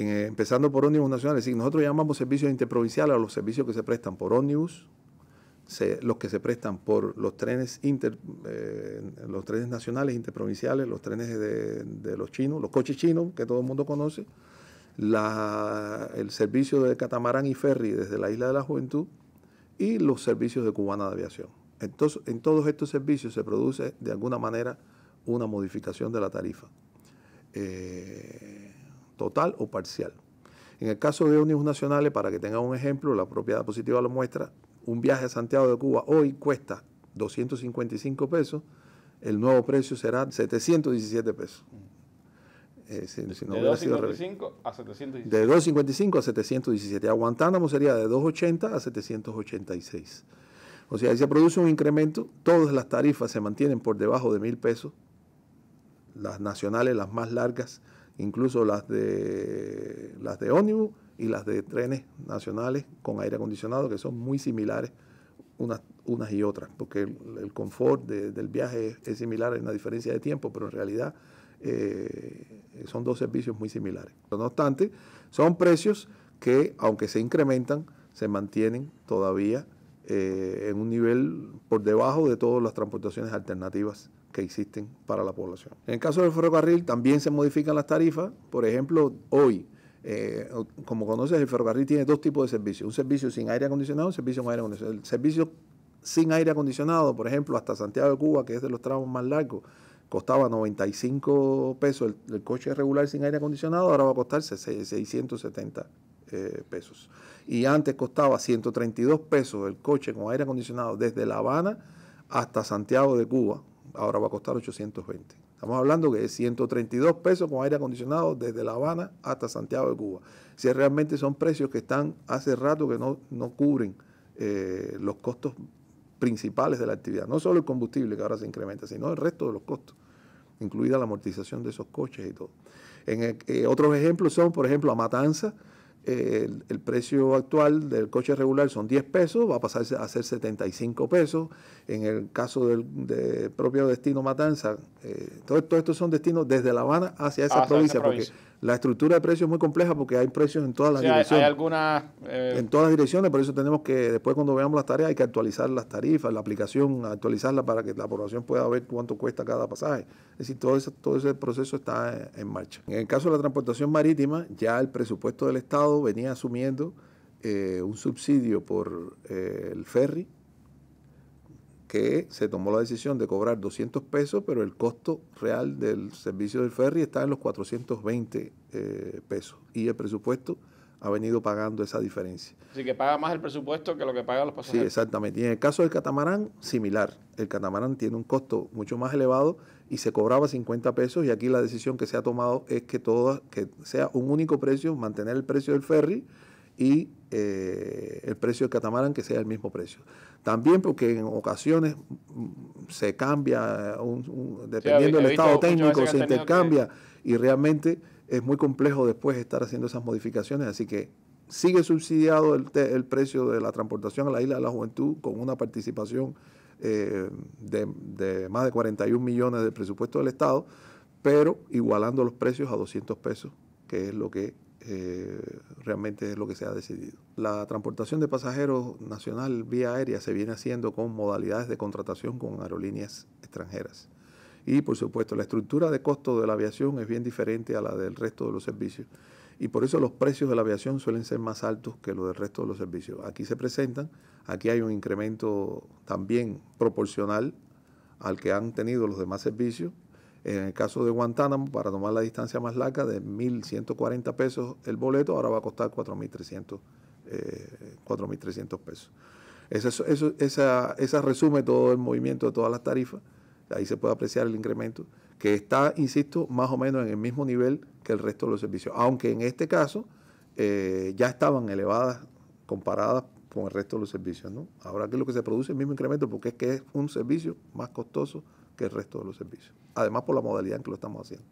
Eh, empezando por ómnibus nacionales, nosotros llamamos servicios interprovinciales a los servicios que se prestan por ómnibus, los que se prestan por los trenes inter, eh, los trenes nacionales interprovinciales, los trenes de, los chinos, los coches chinos que todo el mundo conoce, el servicio de catamarán y ferry desde la Isla de la Juventud y los servicios de cubana de aviación. Entonces, en todos estos servicios se produce de alguna manera una modificación de la tarifa, eh, total o parcial. En el caso de ómnibus nacionales, para que tengan un ejemplo, la propiedad positiva lo muestra, un viaje a Santiago de Cuba hoy cuesta 255 pesos, el nuevo precio será 717 pesos. Eh, de 255 a 717. De 255 a 717. A Guantánamo sería de 280 a 786. O sea, ahí se produce un incremento, todas las tarifas se mantienen por debajo de mil pesos, las nacionales, las más largas, incluso las de las de ómnibus y las de trenes nacionales con aire acondicionado, que son muy similares unas, unas y otras, porque el, confort del viaje es, similar, hay una diferencia de tiempo, pero en realidad eh, son dos servicios muy similares. No obstante, son precios que, aunque se incrementan, se mantienen todavía eh, en un nivel por debajo de todas las transportaciones alternativas que existen para la población. En el caso del ferrocarril también se modifican las tarifas. Por ejemplo, hoy eh, como conoces, el ferrocarril tiene dos tipos de servicios. Un servicio sin aire acondicionado un servicio con aire acondicionado. El servicio sin aire acondicionado, por ejemplo, hasta Santiago de Cuba, que es de los tramos más largos, costaba 95 pesos el, coche regular sin aire acondicionado, ahora va a costar 670 eh, pesos. Y antes costaba 132 pesos el coche con aire acondicionado desde La Habana hasta Santiago de Cuba, ahora va a costar 820. Estamos hablando que es 132 pesos con aire acondicionado desde La Habana hasta Santiago de Cuba. Si realmente son precios que están hace rato que no, no cubren eh, los costos principales de la actividad. No solo el combustible que ahora se incrementa, sino el resto de los costos, incluida la amortización de esos coches y todo. En eh, otros ejemplos son, por ejemplo, a Matanza, el, precio actual del coche regular son 10 pesos, va a pasar a ser 75 pesos. En el caso del propio destino Matanza, eh, todos estos son destinos desde La Habana hacia esa, provincia, porque la estructura de precios es muy compleja porque hay precios en todas las direcciones. Hay, algunas... Eh, en todas las direcciones, por eso tenemos que, después cuando veamos las tareas, hay que actualizar las tarifas, la aplicación, actualizarla para que la población pueda ver cuánto cuesta cada pasaje. Es decir, todo ese, todo ese proceso está en, marcha. En el caso de la transportación marítima, ya el presupuesto del Estado venía asumiendo eh, un subsidio por eh, el ferry, que se tomó la decisión de cobrar 200 pesos, pero el costo real del servicio del ferry está en los 420 eh, pesos y el presupuesto ha venido pagando esa diferencia. Así que paga más el presupuesto que lo que pagan los pasajeros. Sí, exactamente. Y en el caso del catamarán, similar. El catamarán tiene un costo mucho más elevado y se cobraba 50 pesos y aquí la decisión que se ha tomado es que que sea un único precio, mantener el precio del ferry y eh, el precio del catamarán que sea el mismo precio. También porque en ocasiones mm, se cambia, dependiendo del estado técnico, se intercambia y realmente es muy complejo después estar haciendo esas modificaciones, así que sigue subsidiado el, el precio de la transportación a la isla de la juventud con una participación eh, de, de, más de 41 millones del presupuesto del Estado, pero igualando los precios a 200 pesos, que es lo que eh, realmente es lo que se ha decidido. La transportación de pasajeros nacional vía aérea se viene haciendo con modalidades de contratación con aerolíneas extranjeras. Y por supuesto, la estructura de costo de la aviación es bien diferente a la del resto de los servicios. Y por eso los precios de la aviación suelen ser más altos que los del resto de los servicios. Aquí se presentan, aquí hay un incremento también proporcional al que han tenido los demás servicios en el caso de Guantánamo, para tomar la distancia más larga, de 1.140 pesos el boleto, ahora va a costar 4.300 eh, pesos. Eso, eso, esa, resume todo el movimiento de todas las tarifas. Ahí se puede apreciar el incremento, que está, insisto, más o menos en el mismo nivel que el resto de los servicios. Aunque en este caso eh, ya estaban elevadas comparadas con el resto de los servicios. ¿no? Ahora que es lo que se produce el mismo incremento porque es que es un servicio más costoso que el resto de los servicios. Además por la modalidad en que lo estamos haciendo.